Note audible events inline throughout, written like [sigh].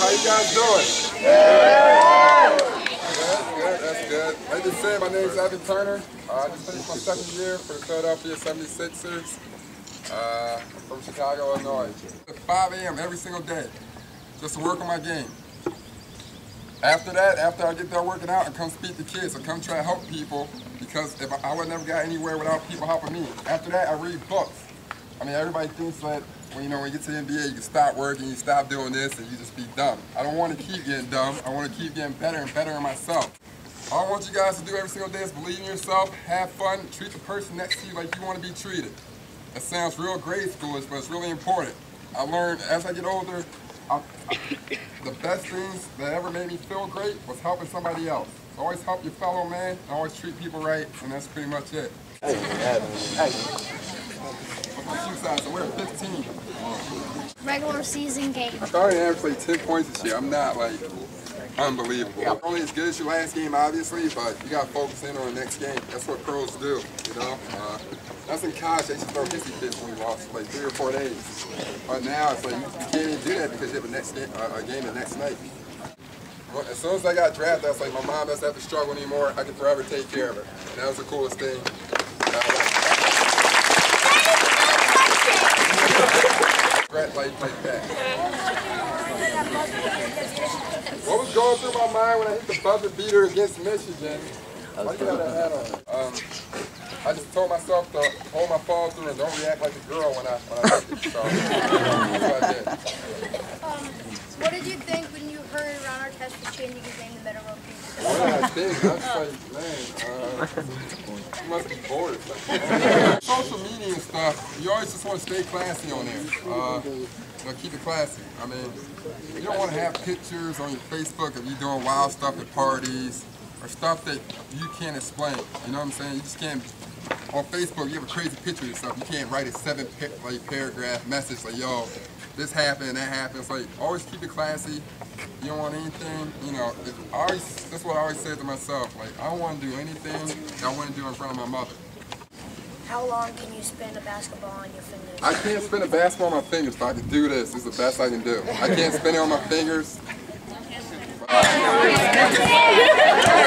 How you guys doing? Good, good, that's good. Like I said, my name is Evan Turner. Uh, I just finished my second year for the Philadelphia 76ers. Uh, from Chicago, Illinois. At 5 a.m. every single day, just to work on my game. After that, after I get done working out, I come speak to kids. I come try to help people because if I, I would never got anywhere without people helping me. After that, I read books. I mean, everybody thinks that when you know when you get to the NBA, you can stop working, you stop doing this, and you just be dumb. I don't want to keep getting dumb. I want to keep getting better and better in myself. All I want you guys to do every single day is believe in yourself, have fun, treat the person next to you like you want to be treated. That sounds real grade schoolish, but it's really important. I learned as I get older, I, [coughs] the best things that ever made me feel great was helping somebody else. So always help your fellow man, always treat people right, and that's pretty much it. Hey, hey. My shoe size, I wear 15. Regular season game. I thought I averaged like 10 points this year. I'm not like unbelievable. Only as good as your last game, obviously, but you got to focus in on the next game. That's what pros do, you know? Uh, that's in college, they used to throw hissy fits when we lost like three or four days. But now it's like you, you can't even do that because you have a next game, uh, a game the next night. As soon as I got drafted, I was like, my mom doesn't have to struggle anymore. I can forever take care of her. And that was the coolest thing. That. What was going through my mind when I hit the buzzer beater against Michigan? Why you have that hat on? Um, I just told myself to hold my fall through and don't react like a girl when I when I hit it. [laughs] So that's what I did. Um, what did you think when you heard Ron Artest was changing his name to Metta World [laughs] Uh, you must be bored. or. [laughs] Social media and stuff, you always just want to stay classy on there. Uh, you know, keep it classy. I mean, you don't want to have pictures on your Facebook of you doing wild stuff at parties or stuff that you can't explain. You know what I'm saying? You just can't. On Facebook, you have a crazy picture of yourself. You can't write a seven like paragraph message like, yo, this happened, that happened. It's like always keep it classy. You don't want anything, you know. It, I always, that's what I always say to myself. Like I don't want to do anything that I wouldn't do in front of my mother. How long can you spin a basketball on your fingers? I can't spin a basketball on my fingers, but I can do this. This is the best I can do. I can't spin it on my fingers. [laughs] [laughs]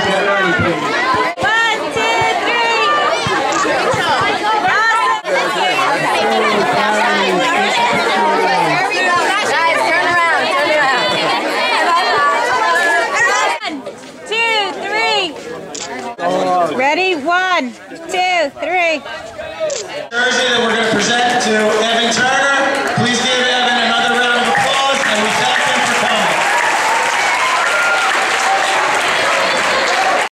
One, two, three. Jersey that we're going to present to Evan Turner. Please give